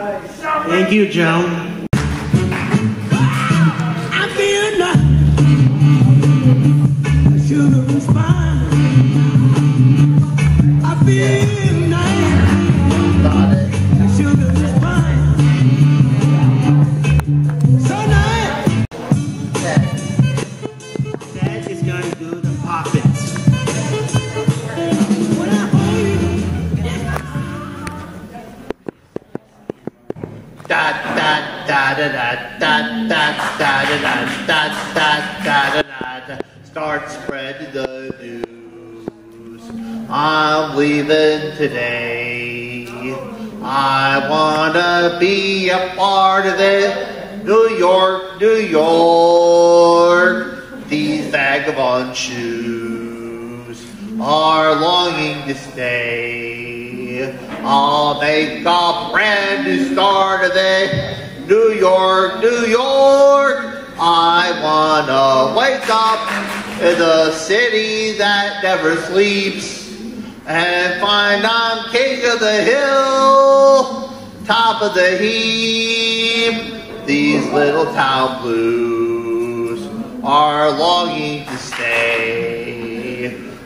Thank you, Joan. I feel Da da da da da da da da da da da da da Start spreading the news. I'm leaving today. I wanna be a part of it. New York, New York. These vagabond shoes are longing to stay. I'll make a brand new start of it. New York, New York. I wanna wake up in the city that never sleeps and find I'm king of the hill, top of the heap. These little town blues are longing to stay.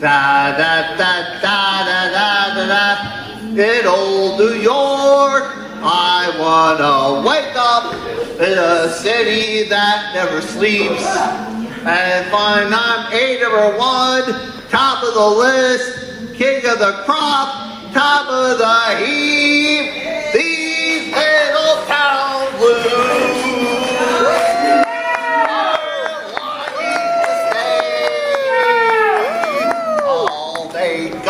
Da da da da da da da da. In old New York, I wanna wake up in a city that never sleeps and find I'm A number one, top of the list, king of the crop, top of the heap. Wake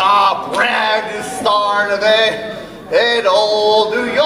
brand new start of it, in old New York.